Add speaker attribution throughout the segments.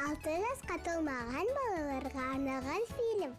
Speaker 1: алты жасқа толмаған балаларға арналған фильм.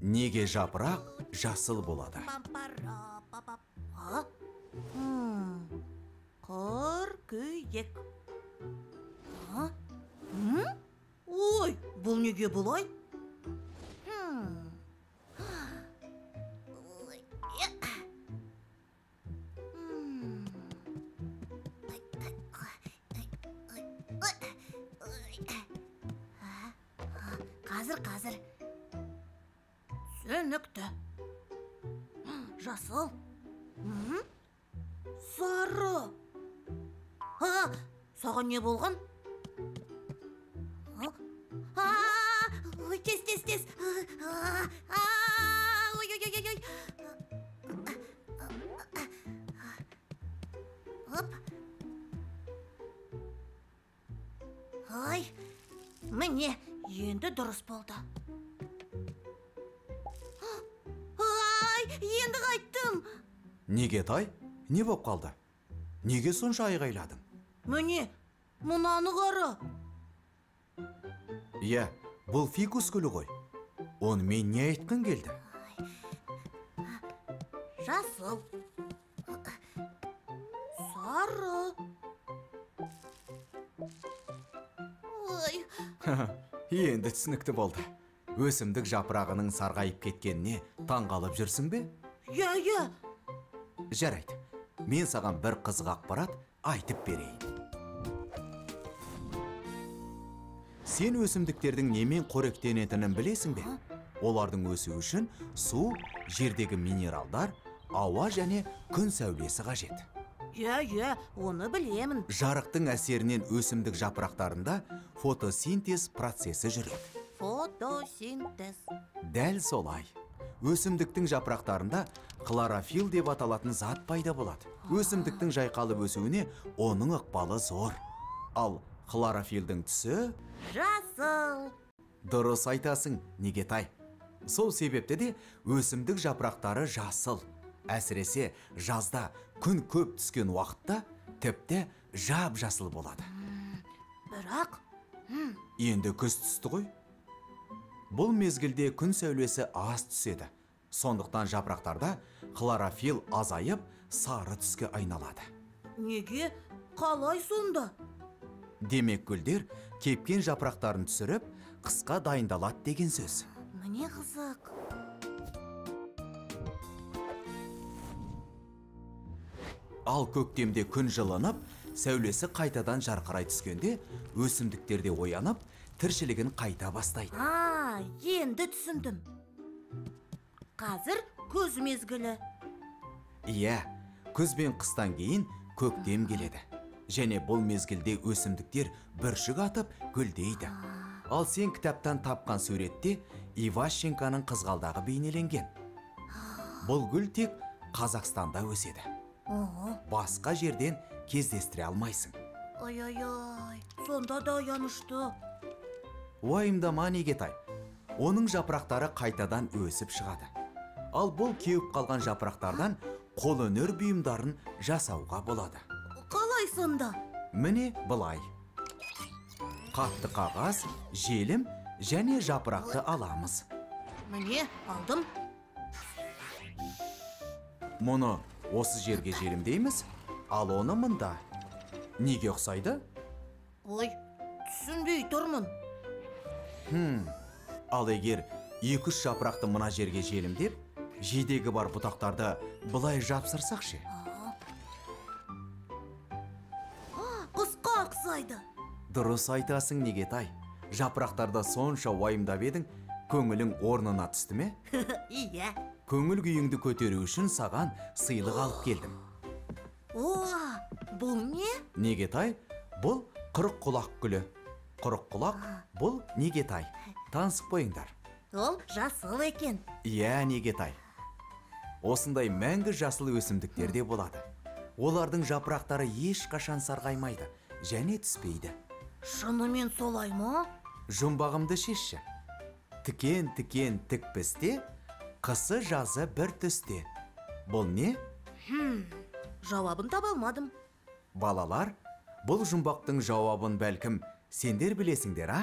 Speaker 2: Неге жапырақ
Speaker 3: жасыл болады.
Speaker 4: Қыркүйек. Ой, бұл неге бұлай? Қазір, қазір. Сөнікті. Жасыл. Сары. Саған не болған? Ой, тез, тез, тез. Ой, ой, ой, ой. Оп. Ой, міне, енді дұрыс болды.
Speaker 3: Неге тай не боп қалды неге сонша айғайладың
Speaker 4: Міне, мынаны қара.
Speaker 3: иә бұл фикус гүлі ғой онымен не айтқың келді
Speaker 4: Жасыл. Сары. Ой,
Speaker 3: енді түсінікті болды өсімдік жапырағының сарғайып кеткеніне таңғалып жүрсің бе
Speaker 4: иә, иә.
Speaker 3: Жарайды. Мен саған бір қызық ақпарат айтып берейін. Сен өсімдіктердің немен қоректенетінін білесің бе? Олардың өсуі үшін су жердегі минералдар ауа және күн сәулесі қажет.
Speaker 4: Иә, иә, оны білемін.
Speaker 3: жарықтың әсерінен өсімдік жапырақтарында фотосинтез процесі жүреді.
Speaker 4: Фотосинтез.
Speaker 3: дәл солай. Өсімдіктің жапырақтарында хлорофилл деп аталатын зат пайда болады. Өсімдіктің жайқалып өсуіне оның ықпалы зор. Ал хлорофилдің түсі?
Speaker 4: Жасыл.
Speaker 3: дұрыс айтасың негетай сол себепті де өсімдік жапырақтары жасыл. Әсіресе жазда күн көп түскен уақытта тіпті жап жасыл болады.
Speaker 4: Бірақ,
Speaker 3: енді күз түсті ғой. Бұл мезгілде күн сәулесі аз түседі. Сондықтан жапырақтарда хлорофилл азайып сары түске айналады.
Speaker 4: Неге? Қалай сонда?
Speaker 3: демек гүлдер кепкен жапырақтарын түсіріп қысқа дайындалады деген сөз.
Speaker 4: Міне қызық.
Speaker 3: ал көктемде күн жылынып сәулесі қайтадан жарқырай түскенде өсімдіктер де оянып тіршілігін қайта бастайды.
Speaker 4: А, енді түсіндім. Қазір күз мезгілі.
Speaker 3: иә күз бен қыстан кейін көктем келеді. Және бұл мезгілде өсімдіктер бүршік атып гүлдейді. Ал сен кітаптан тапқан суретте иващенконың қызғалдағы бейнеленген. Бұл гүл тек қазақстанда өседі.
Speaker 4: Ого,
Speaker 3: басқа жерден кездестіре алмайсың.
Speaker 4: Ой ой ой, сонда да аянышты.
Speaker 3: уайымдама негетай. Оның жапырақтары қайтадан өсіп шығады ал бұл кеуіп қалған жапырақтардан қолөнер бұйымдарын жасауға болады
Speaker 4: Қалай сонда?
Speaker 3: міне былай қатты қағаз желім және жапырақты аламыз
Speaker 4: Міне, алдым.
Speaker 3: мұны осы жерге желімдейміз ал оны мында неге ұқсайды
Speaker 4: Ой, түсінбей тұрмын.
Speaker 3: Ал егер екі үш жапырақты мына жерге желімдеп жидегі бар бұтақтарды былай жапсырсақ ше
Speaker 4: құсқа ұқсайды
Speaker 3: дұрыс айтасың негетай жапырақтарды сонша уайымдап едің көңілің орнына түсті ме?
Speaker 4: Иә.
Speaker 3: Көңіл күйіңді көтеру үшін саған сыйлық алып келдім.
Speaker 4: О бұл не?
Speaker 3: Негетай бұл қырық құлақ гүлі қырық құлақ бұл негетай танысып қойыңдар
Speaker 4: ол жасыл екен.
Speaker 3: Иә негетай осындай мәңгі жасыл өсімдіктер де болады. Олардың жапырақтары ешқашан сарғаймайды және түспейді.
Speaker 4: Шынымен солай ма?
Speaker 3: Жұмбағымды шешші. Тікен тікен тік пісте қысы жазы бір түсте бұл не?
Speaker 4: Жауабын таба алмадым.
Speaker 3: Балалар бұл жұмбақтың жауабын бәлкім сендер білесіңдер а?